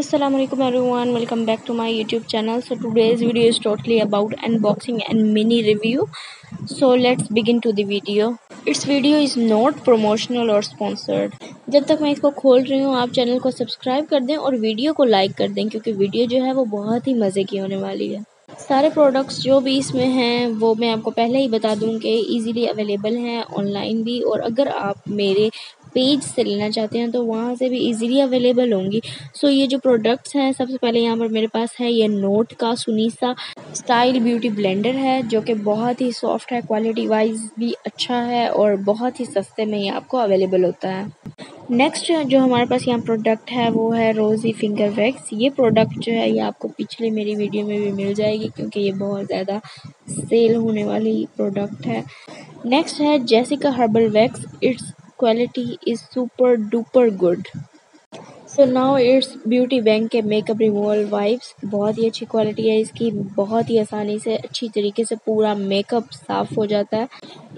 Aslam everyone welcome back to my YouTube channel so today's video is totally about unboxing and mini review so let's begin to the it's video is not promotional और sponsored जब तक मैं इसको खोल रही हूँ, आप channel को सब्सक्राइब कर दें और वीडियो को लाइक कर दें, क्योंकि वीडियो जो है वो बहुत ही मज़े की होने वाली है। सारे प्रोडक्ट्स जो भी इसमें हैं, वो मैं आपको पहले ही बता दूँ कि इजीली अवेलेबल हैं ऑनलाइन भी, और अगर आप मेरे पेज से लेना चाहते हैं तो वहाँ से भी इजीली अवेलेबल होंगी। सो ये जो प्रोडक्ट्स हैं, सबसे पहले यहाँ पर मेरे पास है ये नोट का सुनीसा स्टाइल ब्यूटी ब्लेंडर है, जो कि बहुत ही सॉफ्ट है क्वालिटी वाइज भी अच्छा है और बहुत ही सस्ते में ये आपको अवेलेबल होता है। नेक्स्ट जो हमारे पास यहाँ प्रोडक्ट है, वो है रोज़ी फिंगर वैक्स ये प्रोडक्ट जो है, ये आपको पिछले मेरी वीडियो में भी मिल जाएगी, क्योंकि ये बहुत ज़्यादा सेल होने वाली प्रोडक्ट है। नेक्स्ट है Jessica herbal wax it's quality is super duper good so now it's beauty bank के मेकअप रिमूवल वाइप्स बहुत ही अच्छी क्वालिटी है इसकी, बहुत ही आसानी से, अच्छी तरीके से पूरा मेकअप साफ़ हो जाता है।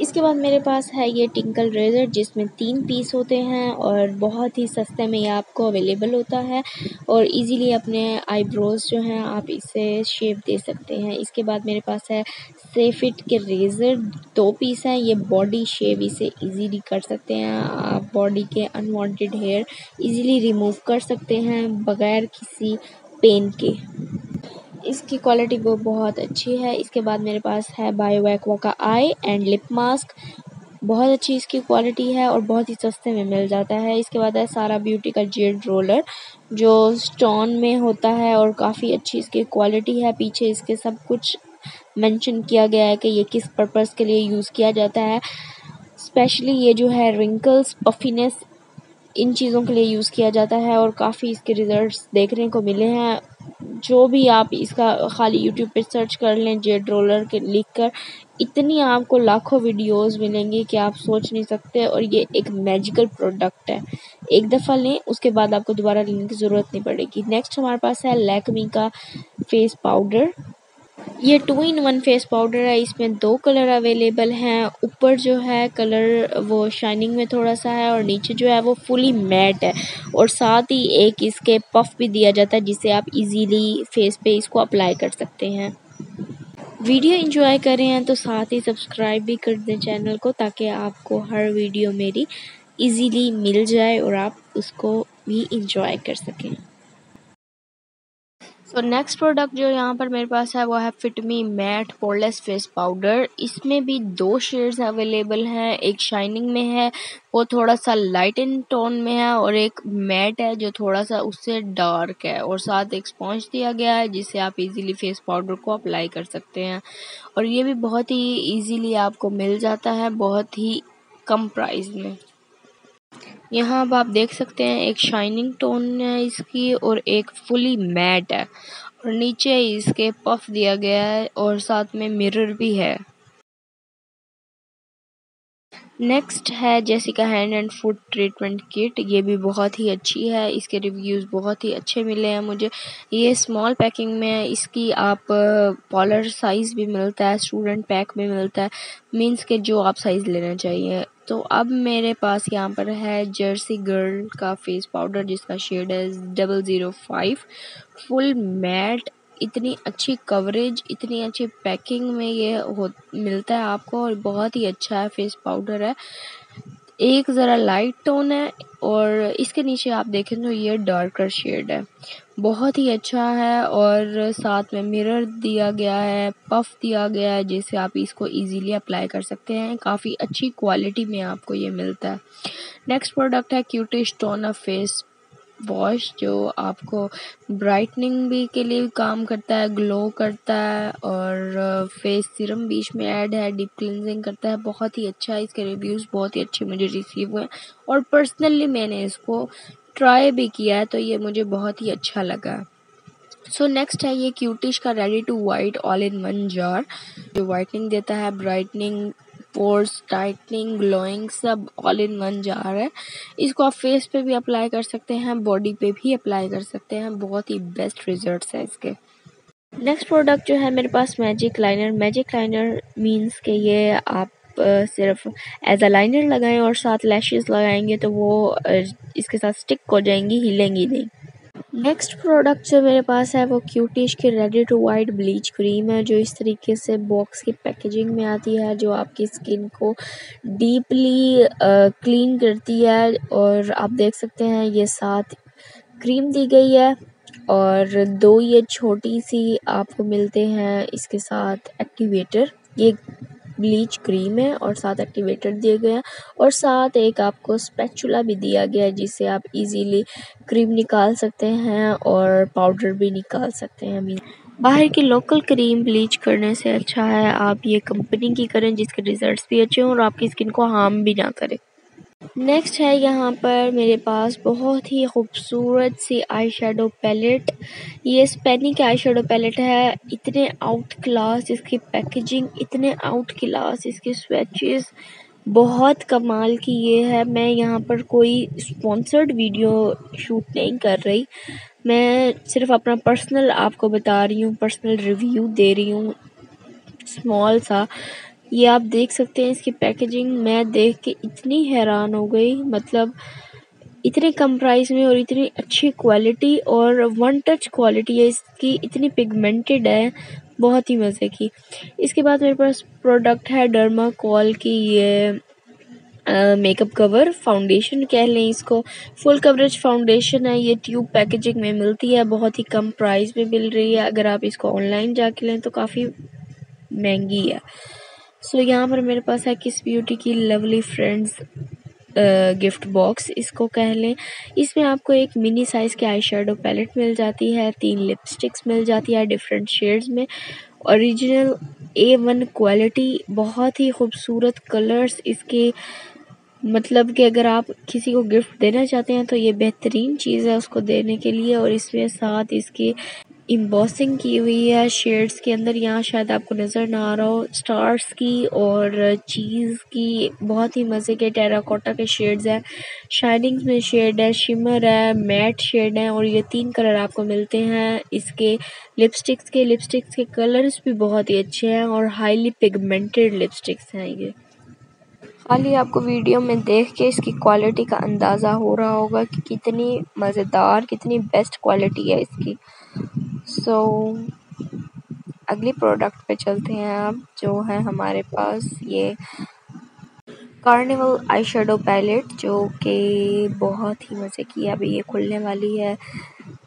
इसके बाद मेरे पास है ये टिंकल रेज़र जिसमें तीन पीस होते हैं और बहुत ही सस्ते में ये आपको अवेलेबल होता है और इजीली अपने आईब्रोज जो हैं आप इसे शेप दे सकते हैं। इसके बाद मेरे पास है सेफिट के रेज़र दो पीस हैं, ये बॉडी शेव इसे इजीली कर सकते हैं। आप बॉडी के अनवांटेड हेयर इजीली रिमूव कर सकते हैं बगैर किसी पेन के। इसकी क्वालिटी वो बहुत अच्छी है। इसके बाद मेरे पास है बायो एक्वा का आई एंड लिप मास्क बहुत अच्छी इसकी क्वालिटी है और बहुत ही सस्ते में मिल जाता है। इसके बाद है सारा ब्यूटी का जेड रोलर जो स्टोन में होता है और काफ़ी अच्छी इसकी क्वालिटी है। पीछे इसके सब कुछ मेंशन किया गया है कि ये किस पर्पज़ के लिए यूज़ किया जाता है। स्पेशली ये जो है रिंकल्स पफीनेस इन चीज़ों के लिए यूज़ किया जाता है और काफ़ी इसके रिज़ल्ट्स देखने को मिले हैं। जो भी आप इसका खाली यूट्यूब पे सर्च कर लें जेड रोलर के लिख कर, इतनी आपको लाखों वीडियोस मिलेंगी कि आप सोच नहीं सकते और ये एक मैजिकल प्रोडक्ट है। एक दफ़ा लें, उसके बाद आपको दोबारा लेने की ज़रूरत नहीं पड़ेगी। नेक्स्ट हमारे पास है लैकमी का फेस पाउडर ये two in one face powder है, इसमें दो कलर अवेलेबल हैं। ऊपर जो है कलर वो शाइनिंग में थोड़ा सा है और नीचे जो है, वो फुली मैट है। और साथ ही एक इसके पफ भी दिया जाता है जिससे आप इजीली फेस पे इसको अप्लाई कर सकते हैं। वीडियो इंजॉय कर हैं तो साथ ही सब्सक्राइब भी कर दें चैनल को, ताकि आपको हर वीडियो मेरी इजीली मिल जाए और आप उसको भी इंजॉय कर सकें। सो नेक्स्ट प्रोडक्ट जो यहाँ पर मेरे पास है, वो है fit me matte poreless face powder इसमें भी दो शेड्स अवेलेबल हैं. एक शाइनिंग में है, वो थोड़ा सा लाइट इन टोन में है और एक मैट है जो थोड़ा सा उससे डार्क है और साथ एक स्पॉन्ज दिया गया है जिससे आप इजीली फेस पाउडर को अप्लाई कर सकते हैं। और ये भी बहुत ही ईजीली आपको मिल जाता है, बहुत ही कम प्राइस में। यहाँ अब आप देख सकते हैं एक शाइनिंग टोन है इसकी और एक फुली मैट है। और नीचे इसके पफ दिया गया है और साथ में मिरर भी है। नेक्स्ट है Jessica hand and foot treatment kit ये भी बहुत ही अच्छी है। इसके रिव्यूज़ बहुत ही अच्छे मिले हैं मुझे। ये स्मॉल पैकिंग में इसकी आप पॉलर साइज़ भी मिलता है स्टूडेंट पैक भी मिलता है। मींस के जो आप साइज़ लेना चाहिए। तो अब मेरे पास यहाँ पर है जर्सी गर्ल का फेस पाउडर जिसका शेड है double zero five full matte इतनी अच्छी कवरेज इतनी अच्छी पैकिंग में ये हो, मिलता है आपको और बहुत ही अच्छा है फेस पाउडर है। एक ज़रा लाइट टोन है और इसके नीचे आप देखें तो ये डार्कर शेड है। बहुत ही अच्छा है और साथ में मिरर दिया गया है पफ दिया गया है, जिससे आप इसको इजीली अप्लाई कर सकते हैं। काफ़ी अच्छी क्वालिटी में आपको ये मिलता है। नेक्स्ट प्रोडक्ट है Cutish tone of face wash जो आपको ब्राइटनिंग भी के लिए काम करता है ग्लो करता है और फेस सीरम बीच में ऐड है डीप क्लिनजिंग करता है। बहुत ही अच्छा है इसके रिव्यूज़ बहुत ही अच्छे मुझे रिसीव हुए और पर्सनली मैंने इसको ट्राई भी किया है तो ये मुझे बहुत ही अच्छा लगा। सो so, नेक्स्ट है ये क्यूटिश का ready to white all in one jar जो वाइटनिंग देता है ब्राइटनिंग पोर्स टाइटनिंग ग्लोइंग सब ऑल इन वन जार है। इसको आप फेस पे भी अप्लाई कर सकते हैं बॉडी पे भी अप्लाई कर सकते हैं। बहुत ही बेस्ट रिजल्ट्स है इसके। नेक्स्ट प्रोडक्ट जो है मेरे पास magic liner magic liner means के ये आप सिर्फ़ एज अ लाइनर लगाएँ और साथ लैशेस लगाएँगे तो वो इसके साथ स्टिक हो जाएँगी, हिलेंगी नहीं। नेक्स्ट प्रोडक्ट जो मेरे पास है वो क्यूटिश की ready to white bleach cream है, जो इस तरीके से बॉक्स की पैकेजिंग में आती है, जो आपकी स्किन को डीपली क्लीन करती है और आप देख सकते हैं ये साथ क्रीम दी गई है और दो ये छोटी सी आपको मिलते हैं इसके साथ एक्टिवेटर ये ब्लीच क्रीम है और साथ एक्टिवेटर दिए गए हैं और साथ एक आपको स्पैचुला भी दिया गया है जिससे आप इजीली क्रीम निकाल सकते हैं और पाउडर भी निकाल सकते हैं। मीन बाहर की लोकल क्रीम ब्लीच करने से अच्छा है, आप ये कंपनी की करें जिसके रिजल्ट्स भी अच्छे हों और आपकी स्किन को हार्म भी ना करें। नेक्स्ट है यहाँ पर मेरे पास बहुत ही खूबसूरत सी आई शेडो पैलेट ये स्पेनी के आई शेडो पैलेट है। इतने आउट क्लास इसकी पैकेजिंग इतने आउट क्लास इसके स्वेचेस बहुत कमाल की ये है। मैं यहाँ पर कोई स्पॉन्सर्ड वीडियो शूट नहीं कर रही। मैं सिर्फ़ अपना पर्सनल आपको बता रही हूँ पर्सनल रिव्यू दे रही हूँ। स्मॉल सा। ये आप देख सकते हैं इसकी पैकेजिंग मैं देख के इतनी हैरान हो गई मतलब इतने कम प्राइस में और इतनी अच्छी क्वालिटी और वन टच क्वालिटी है इसकी। इतनी पिगमेंटेड है, बहुत ही मज़े की। इसके बाद मेरे पास प्रोडक्ट है डर्मा कॉल की ये मेकअप कवर फाउंडेशन कह लें इसको। फुल कवरेज फाउंडेशन है, ये ट्यूब पैकेजिंग में मिलती है, बहुत ही कम प्राइस में मिल रही है। अगर आप इसको ऑनलाइन जाके लें तो काफ़ी महँगी है। सो so, यहाँ पर मेरे पास है किस ब्यूटी की लवली फ्रेंड्स गिफ्ट बॉक्स इसको कह लें इसमें आपको एक मिनी साइज़ के आई शेडो पैलेट मिल जाती है तीन लिपस्टिक्स मिल जाती है डिफरेंट शेड्स में। ओरिजिनल ए वन क्वालिटी बहुत ही खूबसूरत कलर्स इसके मतलब कि अगर आप किसी को गिफ्ट देना चाहते हैं तो ये बेहतरीन चीज़ है उसको देने के लिए और इसमें साथ इसके इम्बॉसिंग की हुई है शेड्स के अंदर। यहाँ शायद आपको नज़र ना आ रहा हो स्टार्स की और चीज़ की। बहुत ही मज़े के टेराकोटा के शेड्स हैं। शाइनिंग में शेड है शिमर है मैट शेड है और ये तीन कलर आपको मिलते हैं। इसके लिपस्टिक्स के लिपस्टिक्स के कलर्स भी बहुत ही अच्छे हैं और हाईली पिगमेंटेड लिपस्टिक्स हैं ये। खाली आपको वीडियो में देख के इसकी क्वालिटी का अंदाज़ा हो रहा होगा कि कितनी मज़ेदार, कितनी बेस्ट क्वालिटी है इसकी। सो अगली प्रोडक्ट पे चलते हैं अब जो है हमारे पास ये कार्निवल आई शेडो पैलेट जो कि बहुत ही मज़े की अभी ये खुलने वाली है।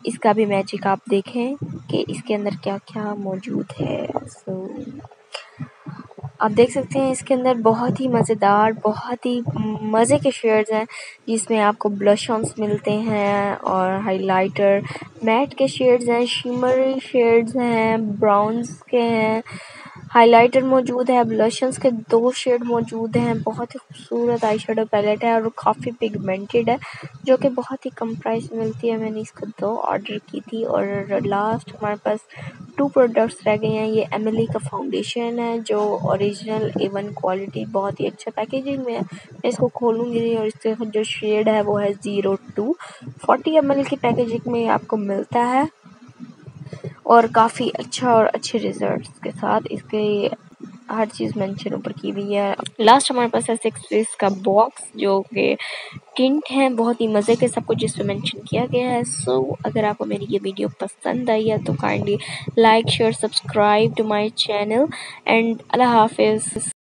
इसका भी मैजिक आप देखें कि इसके अंदर क्या क्या मौजूद है। सो so, आप देख सकते हैं इसके अंदर बहुत ही मज़ेदार, बहुत ही मज़े के शेड्स हैं, जिसमें आपको ब्लश ऑन्स मिलते हैं और हाइलाइटर मैट के शेड्स हैं, शिमरी शेड्स हैं, ब्राउन्स के हैं। हाइलाइटर मौजूद है ब्लशंस के दो शेड मौजूद हैं, बहुत ही खूबसूरत आई शेडो पैलेट है और काफ़ी पिगमेंटेड है, जो कि बहुत ही कम प्राइस में मिलती है। मैंने इसको दो ऑर्डर की थी और लास्ट हमारे पास टू प्रोडक्ट्स रह गए हैं। ये एमिली का फाउंडेशन है, जो ओरिजिनल एवन क्वालिटी बहुत ही अच्छा पैकेजिंग में है। मैं इसको खोलूँगी नहीं और इसके जो शेड है वो है ज़ीरो टू फोर्टी एम की पैकेजिंग में आपको मिलता है। और काफ़ी अच्छा और अच्छे रिज़ल्ट के साथ इसके हर चीज़ मेंशन ऊपर की हुई है। लास्ट हमारे पास है सिक्स पीस का बॉक्स जो कि टिंट है बहुत ही मज़े के सब कुछ इसमें मेंशन किया गया है। सो so, अगर आपको मेरी ये वीडियो पसंद आई है तो kindly like share subscribe to my channel and अल्लाह हाफिज़